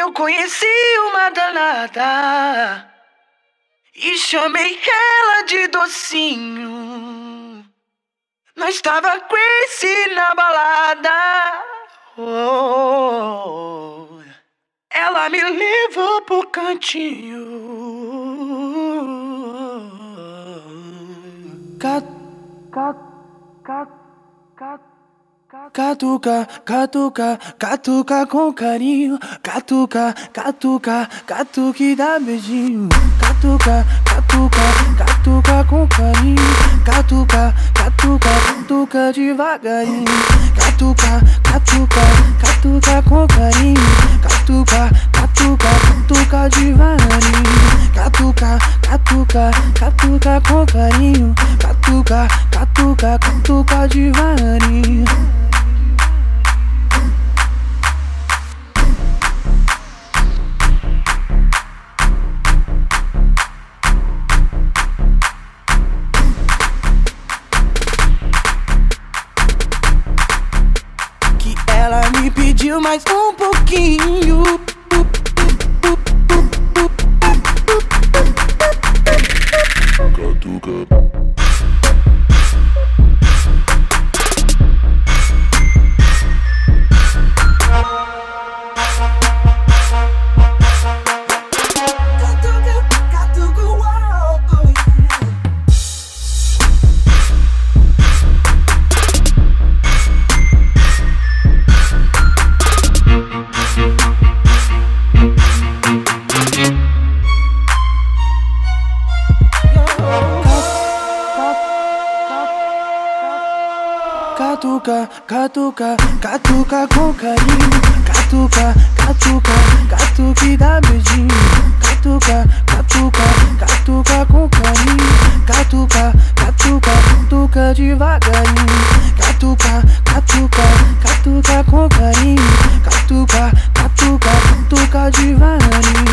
Eu conheci uma danada e chamei ela de docinho. Nós estava crazy na balada. Oh, ela me levou pro cantinho. Cat, cat, cat, cat. Catuca, catuca, catuca com carinho. Catuca, catuca, catuque dá beijinho. Catuca, catuca, catuca com carinho. Catuca, catuca, catuca devagarinho. Catuca, catuca, catuca com carinho. Catuca, catuca, catuca devagarinho. Catuca, catuca, catuca com carinho. Catuca, catuca, catuca devagarinho. Pediu mais um pouquinho. Catuca. Catuca, catuca, catuca com carinho. Catuca, catuca, catuque dá beijinho. Catuca, catuca, catuca com carinho. Catuca, catuca, catuca devagarinho. Catuca, catuca, catuca com carinho. Catuca, catuca, catuca devagarinho.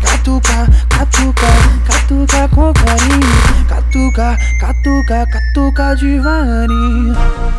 Catuca, catuca, catuca com carinho. Catuca, catuca, catuca devagarinho.